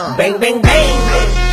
Bang, bang, bang.